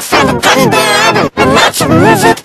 find the teddy bear and lots of music.